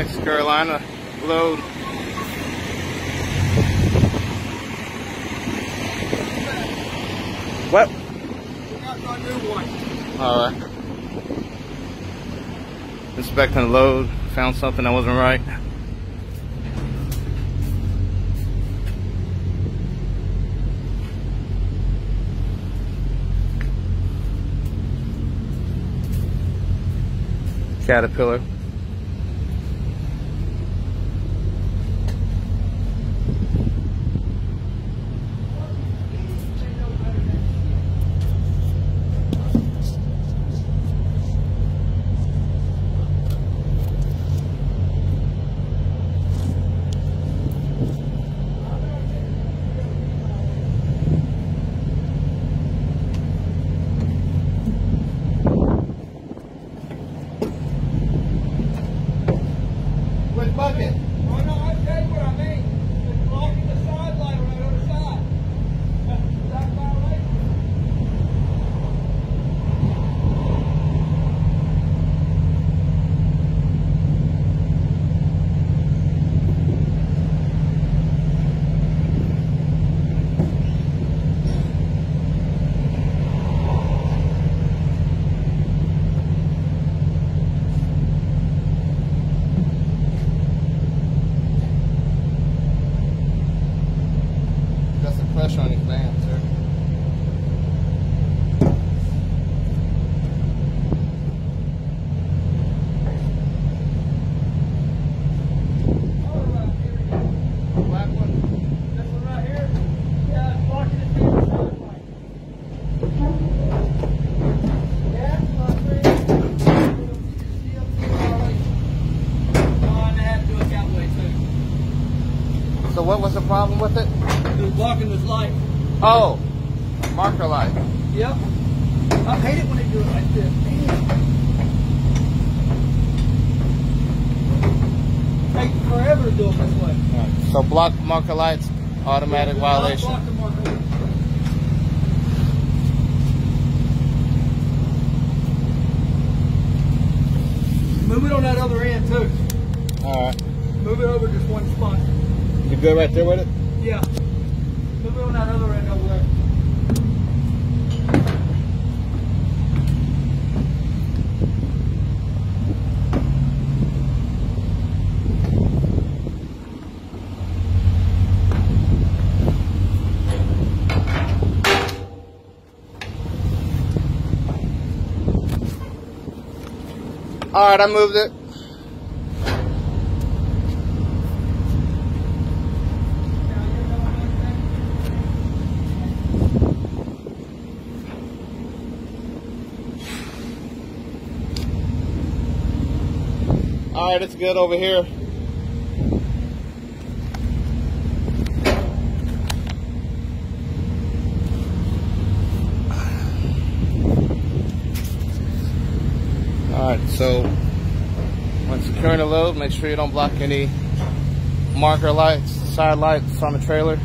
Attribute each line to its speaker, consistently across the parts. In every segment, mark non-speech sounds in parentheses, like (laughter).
Speaker 1: Texas Carolina load. What? Alright. Inspecting the load, found something that wasn't right. Caterpillar. So what was the problem with it?
Speaker 2: It was blocking this light.
Speaker 1: Oh, marker light.
Speaker 2: Yep. I hate it when they do it like this. Damn. Take forever to do it this way.
Speaker 1: So block marker lights, automatic
Speaker 2: not
Speaker 1: violation.
Speaker 2: block the marker. Move it on that other end too.
Speaker 1: All right.
Speaker 2: Move it over just one spot.
Speaker 1: You good right there with it?
Speaker 2: Yeah. Put it on that other end over there.
Speaker 1: All right, I moved it. All right, it's good over here. All right, so when securing the load, make sure you don't block any marker lights, side lights on the trailer,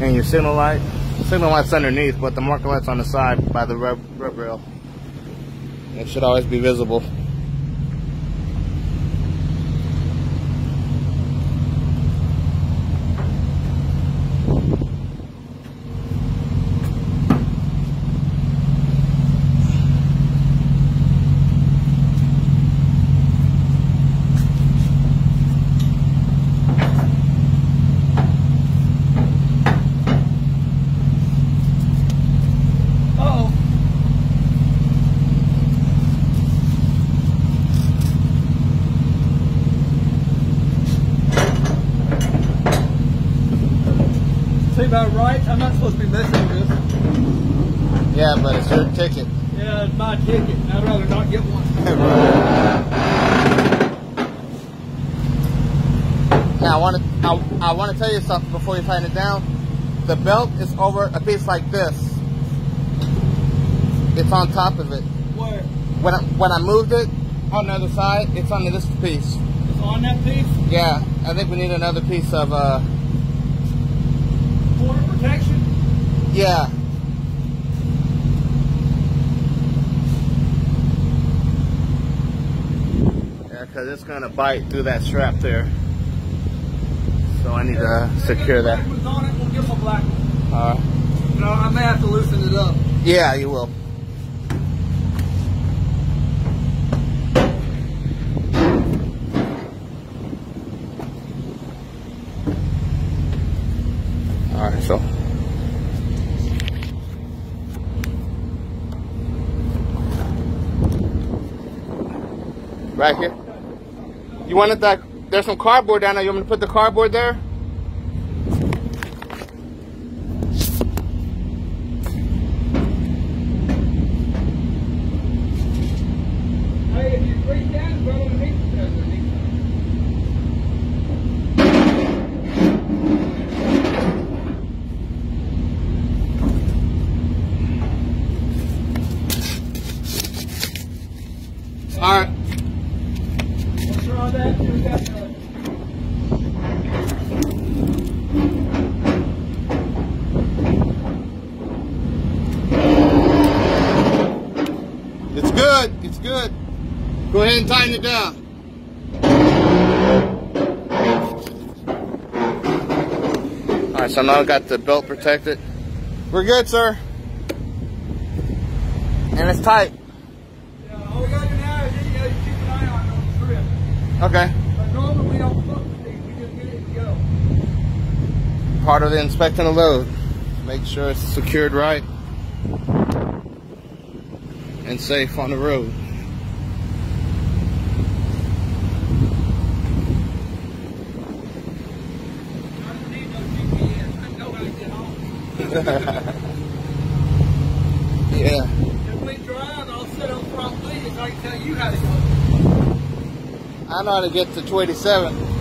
Speaker 1: and your signal light. Signal light's underneath, but the marker light's on the side by the rub, rub rail. It should always be visible.
Speaker 2: Uh oh. See about right? I'm not supposed to be messing with this.
Speaker 1: Yeah, but it's your ticket.
Speaker 2: Yeah, it's my ticket. I'd rather not get one. (laughs)
Speaker 1: Now I want to I, I want to tell you something before you tighten it down. The belt is over a piece like this. It's on top of it.
Speaker 2: Where?
Speaker 1: When I, when I moved it on the other side, it's on this piece.
Speaker 2: It's on that piece?
Speaker 1: Yeah, I think we need another piece of uh yeah. Yeah, because it's going to bite through that strap there. So I need to secure that.
Speaker 2: Black ones on it, we'll give them a black one.
Speaker 1: Uh,
Speaker 2: No, I may have to loosen it up.
Speaker 1: yeah, you will. All right, so right here. You wanted that? There's some cardboard down there. You want me to put the cardboard there?
Speaker 2: Hey, if you reach down, go underneath it. Underneath
Speaker 1: All right.
Speaker 2: What's wrong with that? We got the-
Speaker 1: It's good. Go ahead and tighten it down. All right, so now I've got the belt protected. We're good, sir. And it's tight.
Speaker 2: Yeah, all we gotta do now is, you know, keep an eye on it on the trip.
Speaker 1: Okay.
Speaker 2: But normally we don't look at these, we just get it and go.
Speaker 1: Part of the inspecting the load. Make sure it's secured right and safe on the road.
Speaker 2: I don't need no GPS, I know how to get home. (laughs)
Speaker 1: Yeah.
Speaker 2: If we drive, I'll sit on front lead, I can tell you how to go.
Speaker 1: I know how to get to 27.